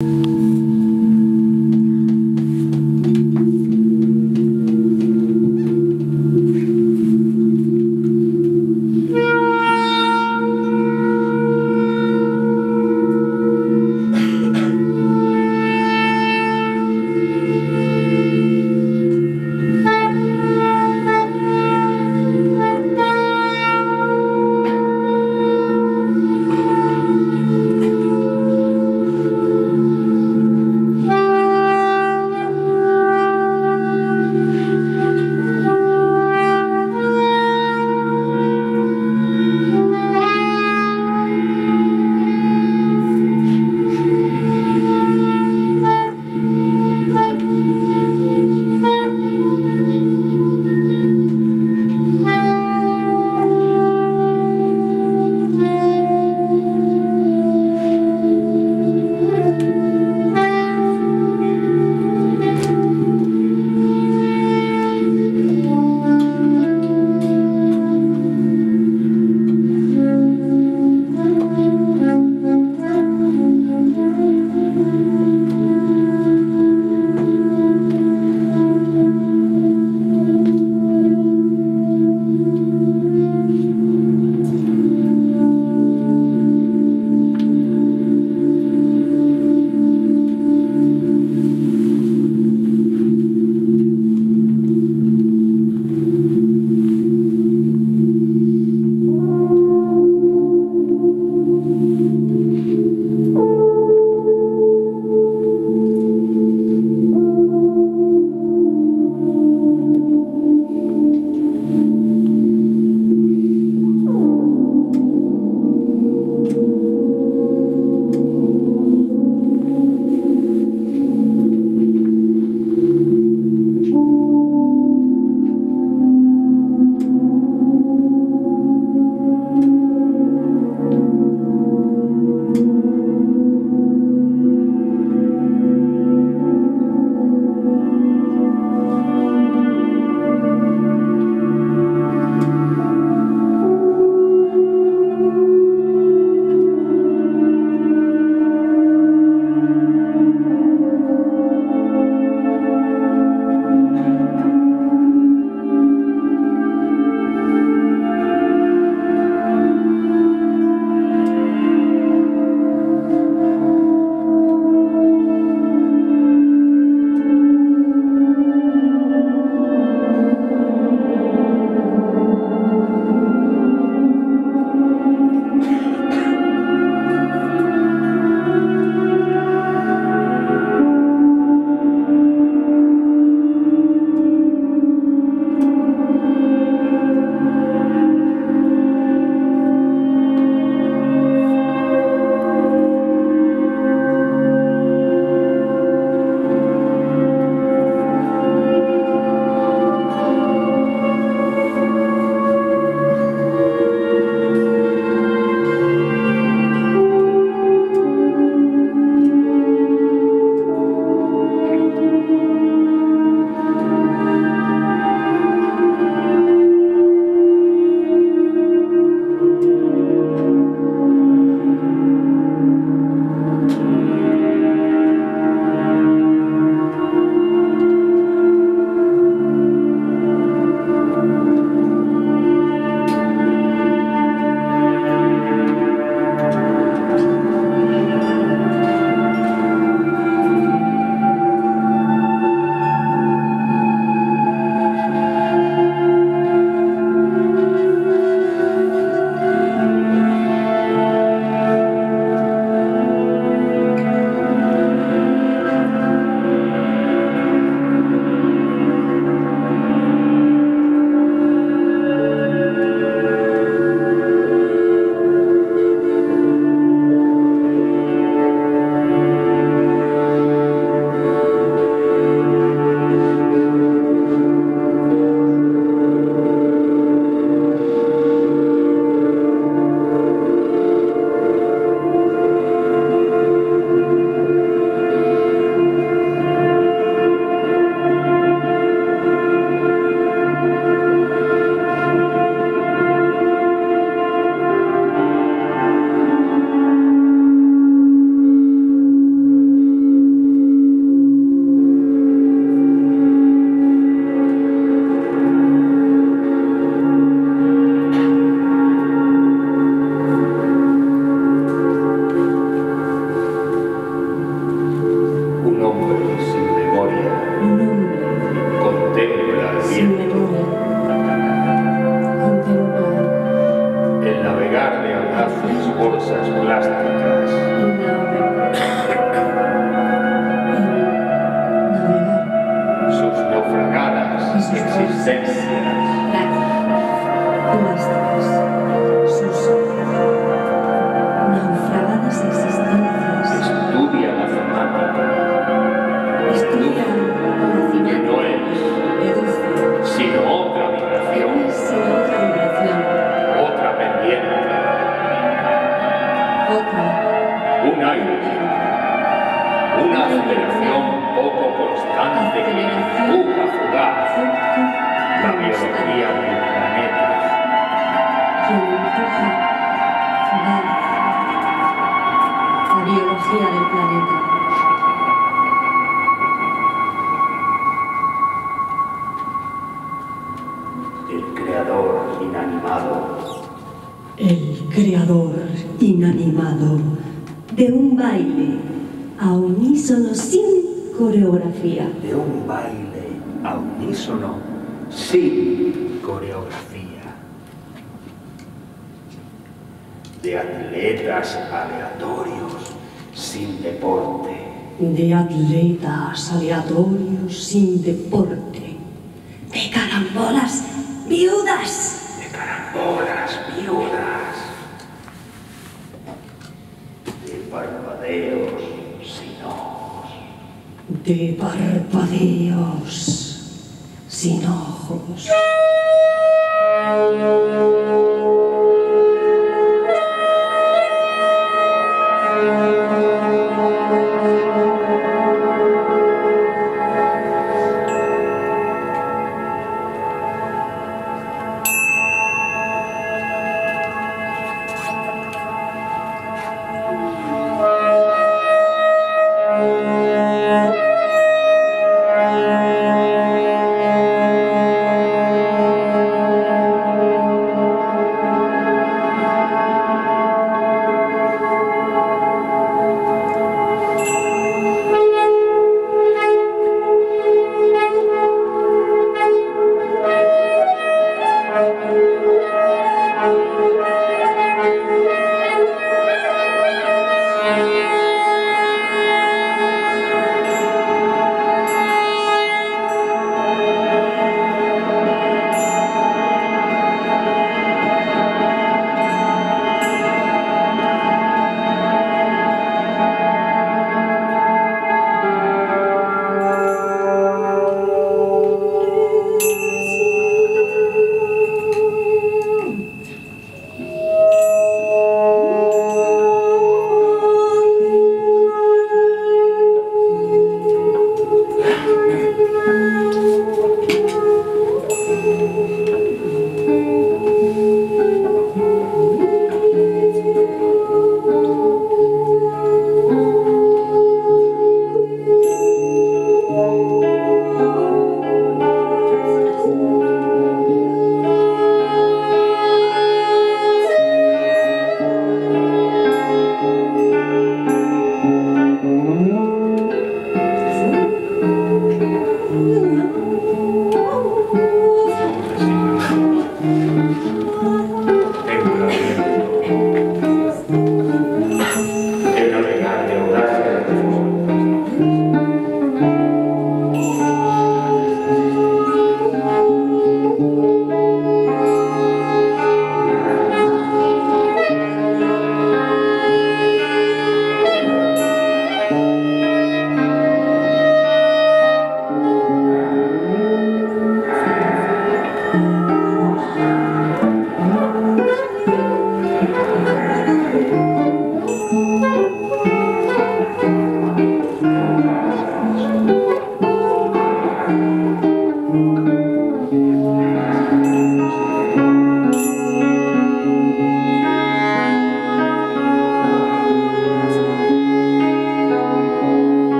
you de un baile a unísono sin coreografía. De un baile a unísono sin coreografía. De atletas aleatorios sin deporte. De atletas aleatorios sin deporte. De carambolas viudas de parpadeos sin ojos.